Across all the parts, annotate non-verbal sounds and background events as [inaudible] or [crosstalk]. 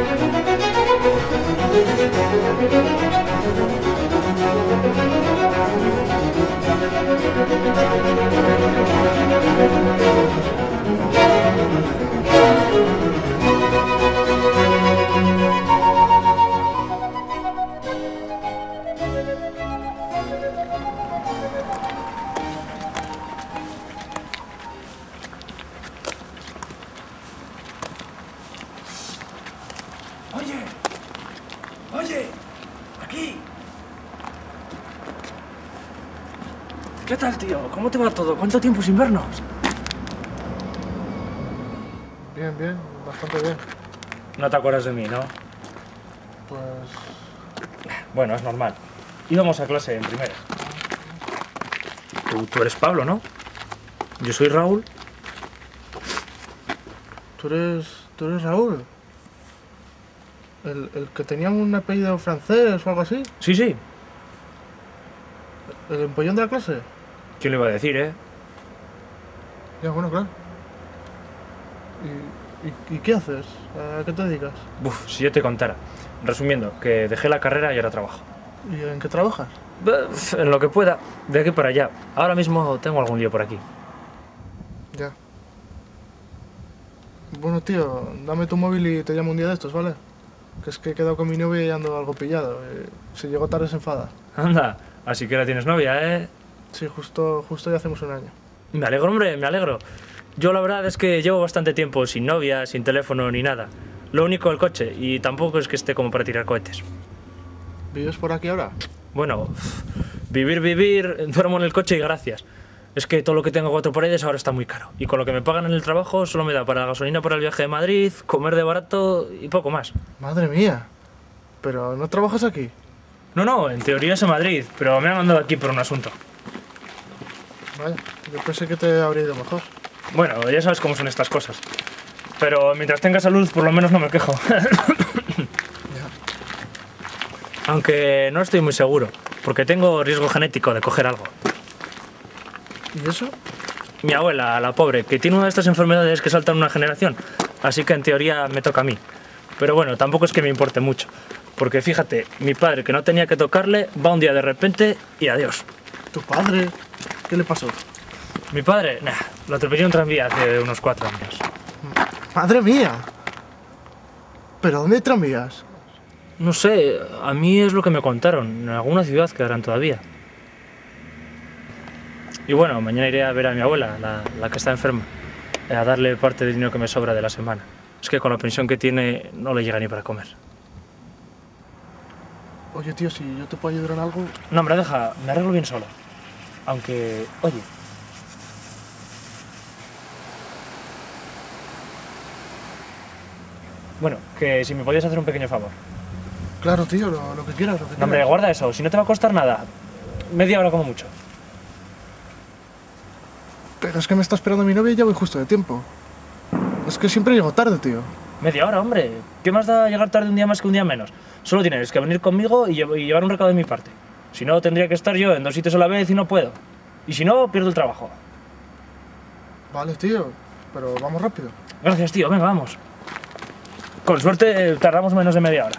Thank you. Oye, oye, aquí. ¿Qué tal, tío? ¿Cómo te va todo? ¿Cuánto tiempo sin vernos? Bien, bien, bastante bien. No te acuerdas de mí, ¿no? Pues Bueno, es normal. Íbamos a clase en primera. Tú, tú eres Pablo, ¿no? Yo soy Raúl. tú eres, tú eres Raúl. El, el que tenía un apellido francés o algo así. Sí, sí. El empollón de la clase. ¿Quién le iba a decir, eh? Ya, bueno, claro. ¿Y, y, y qué haces? ¿A qué te dedicas? Uf, si yo te contara. Resumiendo, que dejé la carrera y ahora trabajo. ¿Y en qué trabajas? En lo que pueda, de aquí para allá. Ahora mismo tengo algún lío por aquí. Ya. Bueno, tío, dame tu móvil y te llamo un día de estos, ¿vale? Que es que he quedado con mi novia y ando algo pillado. eh, si llego tarde se enfada. Anda, así que ahora tienes novia, ¿eh? Sí, justo, justo ya hacemos un año. Me alegro, hombre, me alegro. Yo la verdad es que llevo bastante tiempo sin novia, sin teléfono ni nada. Lo único el coche, y tampoco es que esté como para tirar cohetes. ¿Vives por aquí ahora? Bueno, vivir, vivir, [laughs] duermo en el coche y gracias. Es que todo lo que tengo cuatro paredes ahora está muy caro. Y con lo que me pagan en el trabajo solo me da para la gasolina para el viaje de Madrid, comer de barato y poco más. Madre mía. ¿Pero no trabajas aquí? No, no, en teoría es en Madrid, pero me han mandado aquí por un asunto. Vaya, yo pensé que te habría ido mejor. Bueno, ya sabes cómo son estas cosas. Pero mientras tenga salud, por lo menos no me quejo. [laughs] Aunque no estoy muy seguro, porque tengo riesgo genético de coger algo. ¿Y eso? Mi abuela, la pobre, que tiene una de estas enfermedades que saltan una generación, así que en teoría me toca a mí. Pero bueno, tampoco es que me importe mucho, porque fíjate, mi padre, que no tenía que tocarle, va un día de repente y adiós. ¿Tu padre? ¿Qué le pasó? Mi padre, nah, lo atropelló un tranvía hace unos cuatro años. ¡Madre mía! ¿Pero dónde hay tranvías? No sé, a mí es lo que me contaron. En alguna ciudad quedarán todavía. Y bueno, mañana iré a ver a mi abuela, la, la que está enferma, eh, a darle parte del dinero que me sobra de la semana. Es que con la pensión que tiene no le llega ni para comer. Oye, tío, si yo te puedo ayudar en algo... No, hombre, deja, me arreglo bien solo. Aunque, oye. Bueno, que si me podías hacer un pequeño favor. Claro, tío, lo, lo que quieras, lo que No, hombre, quieras. guarda eso, si no te va a costar nada. Media hora como mucho. Pero es que me está esperando mi novia y ya voy justo de tiempo. Es que siempre llego tarde, tío. Media hora, hombre. ¿Qué más da llegar tarde un día más que un día menos? Solo tienes que venir conmigo y, lle- y llevar un recado de mi parte. Si no, tendría que estar yo en dos sitios a la vez y no puedo. Y si no, pierdo el trabajo. Vale, tío, pero vamos rápido. Gracias, tío. Venga, vamos. Con suerte eh, tardamos menos de media hora.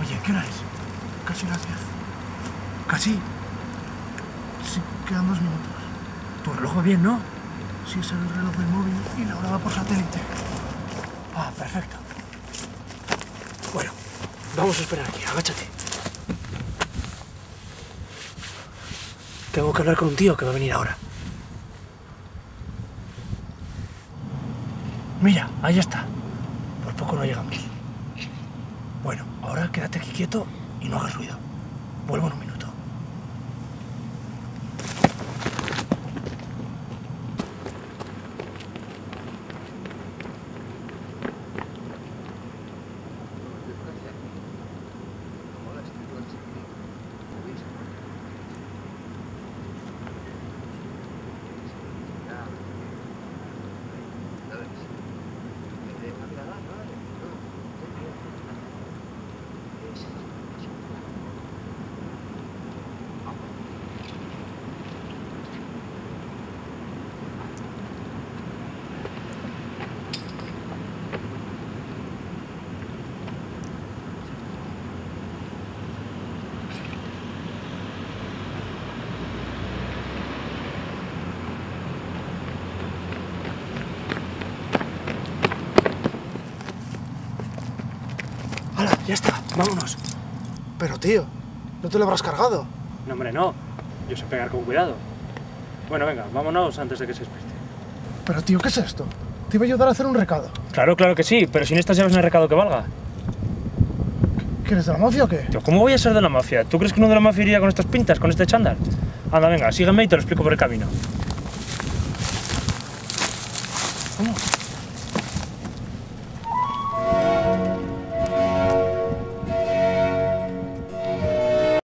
Oye, Casi las 10. ¿Casi? Sí, quedan dos minutos. Tu reloj va bien, ¿no? Sí, es el reloj del móvil y la hora va por satélite. Ah, perfecto. Bueno, vamos a esperar aquí. Agáchate. Tengo que hablar con un tío que va a venir ahora. Mira, ahí está. Por poco no llegamos. Bueno, ahora quédate aquí quieto y no hagas ruido. Vuelvo en un minuto. ¡Hala! Ya está, vámonos. Pero tío, ¿no te lo habrás cargado? No, hombre, no. Yo sé pegar con cuidado. Bueno, venga, vámonos antes de que se despierte. Pero tío, ¿qué es esto? Te iba a ayudar a hacer un recado. Claro, claro que sí, pero sin estas llaves no hay recado que valga. ¿Que eres de la mafia o qué? Tío, ¿cómo voy a ser de la mafia? ¿Tú crees que uno de la mafia iría con estas pintas, con este chándal? Anda, venga, sígueme y te lo explico por el camino.